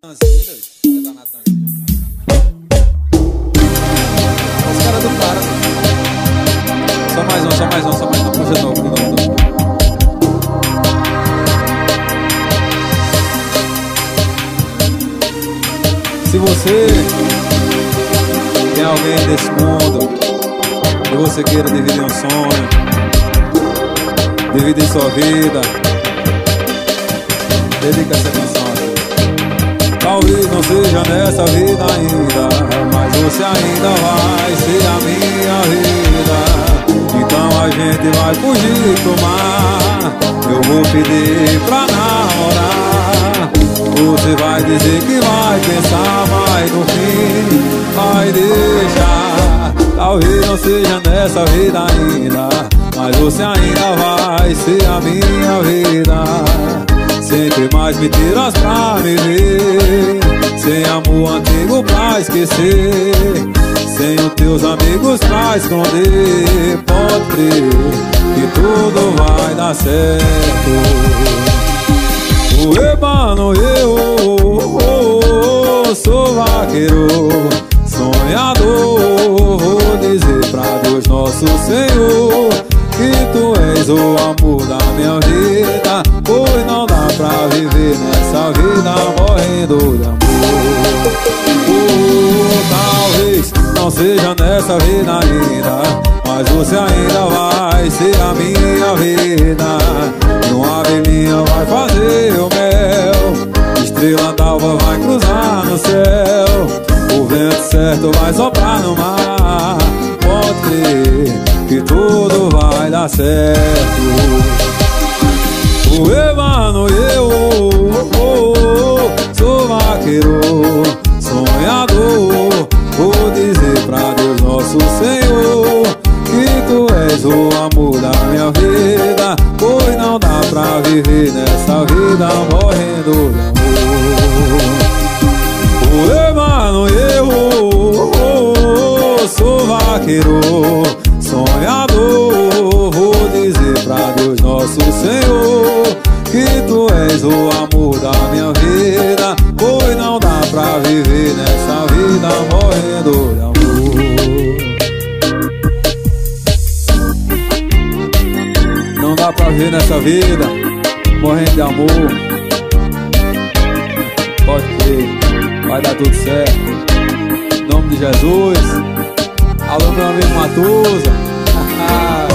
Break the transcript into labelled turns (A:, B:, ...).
A: Os caras do cara. Só mais um, só mais um, só mais um. Puxa novo, novo. Se você tem alguém desse mundo e você queira dividir um sonho, dividir sua vida, dedica essa canção. Talvez não seja nessa vida ainda, mas você ainda vai ser a minha vida. Então a gente vai fugir do mar. Eu vou pedir pra namorar. Você vai dizer que vai pensar, mas no fim vai deixar. Talvez não seja nessa vida ainda, mas você ainda vai ser a minha vida. Sempre mais mentiras pra me ver Sem amor antigo pra esquecer. Sem os teus amigos pra esconder. Pode crer que tudo vai dar certo. O mano, eu sou vaqueiro Sonhador. Vou dizer pra Deus nosso Senhor Que tu és o amor vida morrendo de amor. Oh, Talvez não seja nessa vida ainda Mas você ainda vai ser a minha vida. E uma abelhinha vai fazer o mel Estrela d'alva vai cruzar no céu. O vento certo vai soprar no mar. Pode crer que tudo vai dar certo. O Evano eu vida morrendo de amor. O Evano eu sou vaqueiro Sonhador. Vou dizer pra Deus nosso Senhor Que tu és o amor da minha vida Pois não dá pra viver nessa vida morrendo de amor. Não dá pra viver nessa vida morrendo de amor. Pode crer, vai dar tudo certo. Em nome de Jesus. Alô meu amigo Matusa